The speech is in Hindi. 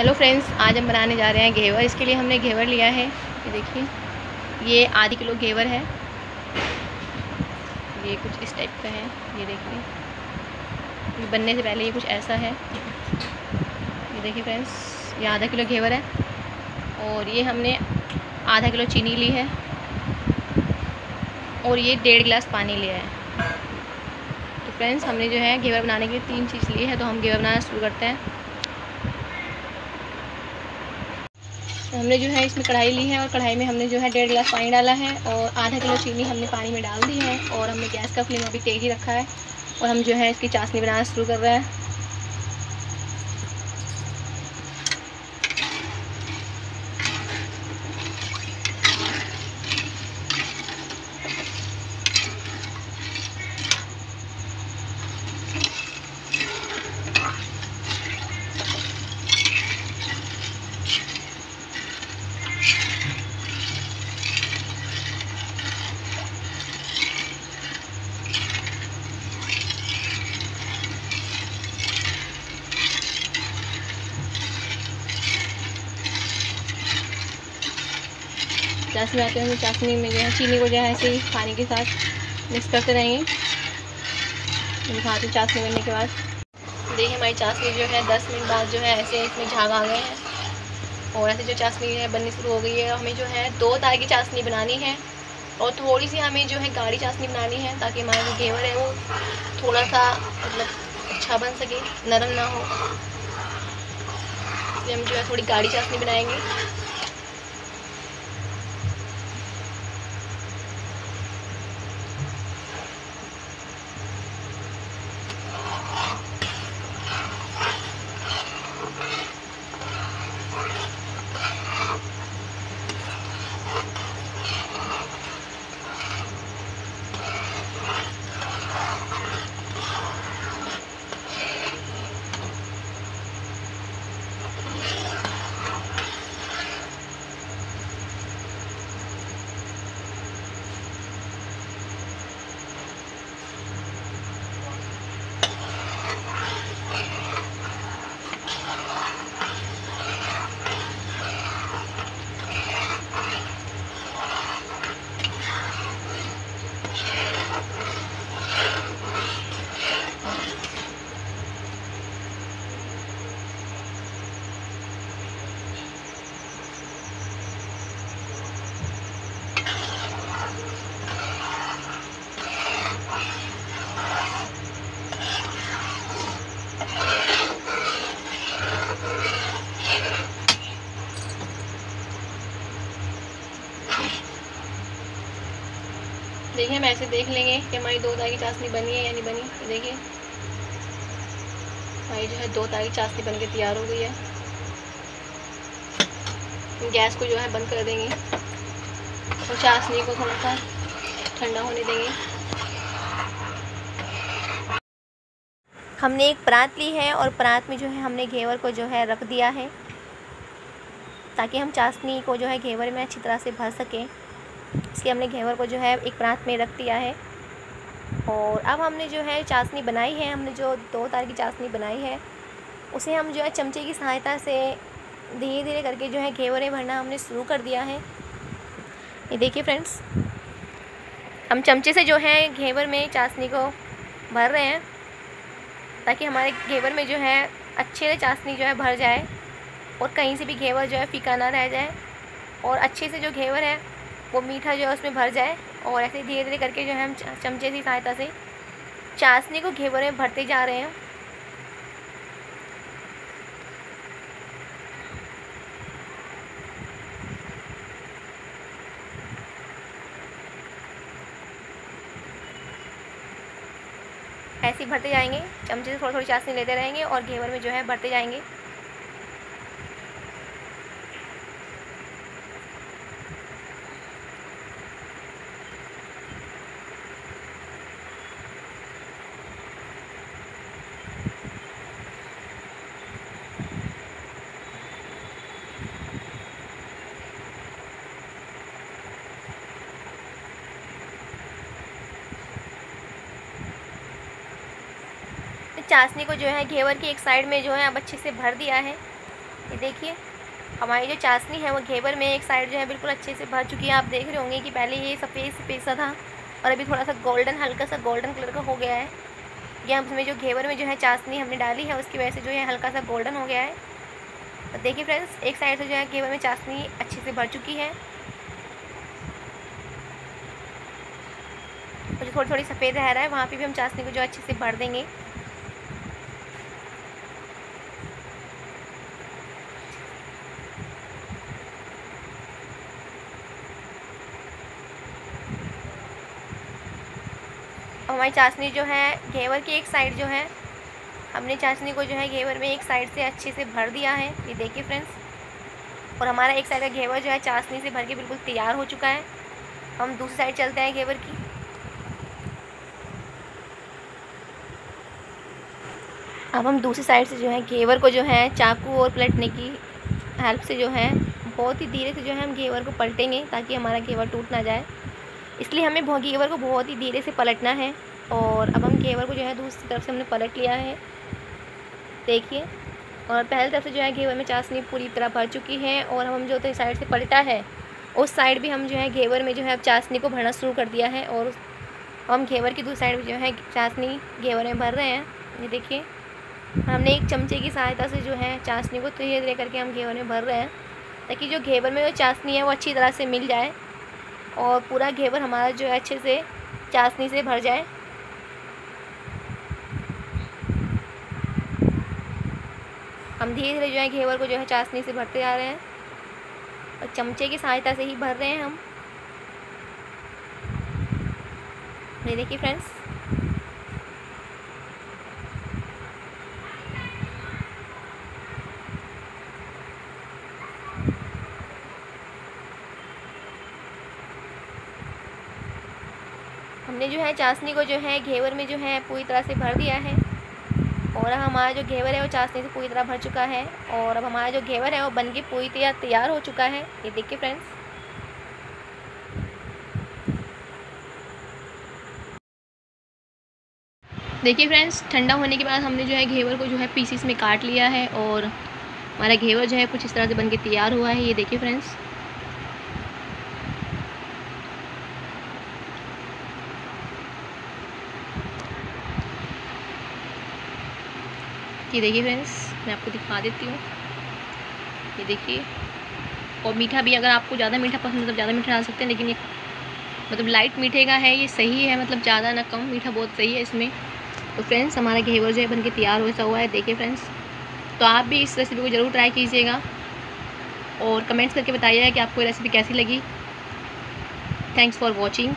हेलो फ्रेंड्स, आज हम बनाने जा रहे हैं घेवर। इसके लिए हमने घेवर लिया है। ये देखिए, ये आधी किलो घेवर है। ये कुछ इस टाइप का है। ये देखिए, ये बनने से पहले ये कुछ ऐसा है। ये देखिए फ्रेंड्स, ये आधा किलो घेवर है। और ये हमने आधा किलो चीनी ली है। और ये डेढ़ गिलास पानी लिया है। तो फ्रेंड्स, हमने जो है घेवर बनाने के लिए तीन चीज़ ली है। तो हम घेवर बनाना शुरू करते हैं। हमने जो है इसमें कढ़ाई ली है और कढ़ाई में हमने जो है डेढ़ गिलास पानी डाला है और आधा किलो चीनी हमने पानी में डाल दी है और हमने गैस का फ्लेम अभी तेज़ ही रखा है और हम जो है इसकी चाशनी बनाना शुरू कर रहे हैं। चाशनी आते हैं चाशनी में जो है, चीनी को जो है ऐसे ही पानी के साथ मिक्स करते रहेंगे। दिखाते हैं चाशनी बनने के बाद। देखिए हमारी चाशनी जो है, दस मिनट बाद जो है ऐसे इसमें झाग आ गए हैं। और ऐसे जो चाशनी है, बननी शुरू हो गई है। हमें जो है दो तरह की चाशनी बनानी है और थोड़ी सी हमें जो है गाढ़ी चाशनी बनानी है ताकि हमारा जो घेवर है वो थोड़ा सा मतलब अच्छा बन सके, नरम ना हो। इसलिए हम जो है थोड़ी गाढ़ी चाशनी बनाएँगे। you देखिए हम ऐसे देख लेंगे कि हमारी दो की चाशनी बनी है या नहीं बनी। देखिए हमारी जो है दो की चाशनी बन के तैयार हो गई है। गैस को जो है बंद कर देंगे और चाशनी को थोड़ा सा ठंडा होने देंगे। हमने एक परात ली है और परात में जो है हमने घेवर को जो है रख दिया है ताकि हम चाशनी को जो है घेवर में अच्छी तरह से भर सकें। इसलिए हमने घेवर को जो है एक प्रांत में रख दिया है। और अब हमने जो है चाशनी बनाई है, हमने जो दो तार की चाशनी बनाई है, उसे हम जो है चमचे की सहायता से धीरे धीरे करके जो है घेवरें भरना हमने शुरू कर दिया है। ये देखिए फ्रेंड्स, हम चमचे से जो है घेवर में चाशनी को भर रहे हैं, ताकि हमारे घेवर में जो है अच्छे से चाशनी जो है भर जाए और कहीं से भी घेवर जो है फीका ना रह जाए। और अच्छे से जो घेवर है वो मीठा जो है उसमें भर जाए और ऐसे धीरे धीरे करके जो है हम चमचे की सहायता से चाशनी को घेवर में भरते जा रहे हैं। ऐसे ही भरते जाएँगे, चमचे से थोड़ी थोड़ी चाशनी लेते रहेंगे और घेवर में जो है भरते जाएँगे। चाशनी को जो है घेवर की एक साइड में जो है अब अच्छे से भर दिया है। ये देखिए, हमारी जो चाशनी है वो घेवर में एक साइड जो है बिल्कुल अच्छे से भर चुकी है। आप देख रहे होंगे कि पहले ये सफ़ेद सफ़ेद सा था और अभी थोड़ा सा गोल्डन, हल्का सा गोल्डन कलर का हो गया है। ये उसमें जो घेवर में जो है चाशनी हमने डाली है, उसकी वजह से जो है हल्का सा गोल्डन हो गया है। तो देखिए फ्रेंड्स, एक साइड से जो है घेवर में चाशनी अच्छे से भर चुकी है। जो थोड़ी थोड़ी सफ़ेद रह रहा है, वहाँ पे भी हम चाशनी को जो अच्छे से भर देंगे। हमारी चाशनी जो है, घेवर की एक साइड जो है, हमने चाशनी को जो है घेवर में एक साइड से अच्छे से भर दिया है। ये देखिए फ्रेंड्स। और हमारा एक साइड का घेवर जो है, चाशनी से भर के बिल्कुल तैयार हो चुका है। हम दूसरी साइड चलते हैं घेवर की। अब हम दूसरी साइड से जो है, घेवर को जो है, चाकू और पलटने की हेल्प से जो है, बहुत ही धीरे से जो है हम घेवर को पलटेंगे, ताकि हमारा घेवर टूट ना जाए। इसलिए हमें घेवर को बहुत ही धीरे से पलटना है और अब हम घेवर को जो है दूसरी तरफ़ से हमने पलट लिया है। देखिए, और पहली तरफ़ से जो है घेवर में चाशनी पूरी तरह भर चुकी है और हम जो तो साइड से पलटा है, उस साइड भी हम जो है घेवर में जो है अब चाशनी को भरना शुरू कर दिया है और हम घेवर की दूसरी साइड में जो है चाशनी घेवर में भर रहे हैं। ये देखिए, हमने एक चमचे की सहायता से जो है चाशनी को धीरे धीरे करके हम घेवर में भर रहे हैं, ताकि जो घेवर में जो चाशनी है वो अच्छी तरह से मिल जाए। और पूरा घेवर हमारा जो है अच्छे से चाशनी से भर जाए। हम धीरे धीरे जो है घेवर को जो है चाशनी से भरते जा रहे हैं और चमचे की सहायता से ही भर रहे हैं हम। ये देखिए फ्रेंड्स हमने जो है, चाशनी को जो है, घेवर में जो है, पूरी तरह से भर दिया है। और हमारा जो घेवर है, वो चाशनी से पूरी तरह भर चुका है। और अब हमारा जो घेवर है, वो बन के पूरी तरह तैयार हो चुका है। ये देखिए फ्रेंड्स देखिए फ्रेंड्स ठंडा होने के बाद हमने जो है, घेवर को जो है पीसीस में काट लिया है। और हमारा घेवर जो है, कुछ इस तरह से बन के तैयार हुआ है। ये देखिए फ्रेंड्स ये देखिए फ्रेंड्स मैं आपको दिखा देती हूँ। ये देखिए। और मीठा भी अगर आपको ज़्यादा मीठा पसंद है तो ज़्यादा मीठा डाल सकते हैं, लेकिन ये मतलब लाइट मीठे का है, ये सही है मतलब ज़्यादा ना कम, मीठा बहुत सही है इसमें। तो फ्रेंड्स हमारा घेवर जो है बन के तैयार हो हुआ है, देखिए फ्रेंड्स तो आप भी इस रेसिपी को ज़रूर ट्राई कीजिएगा। और कमेंट्स करके बताइएगा कि आपको रेसिपी कैसी लगी। Thanks for watching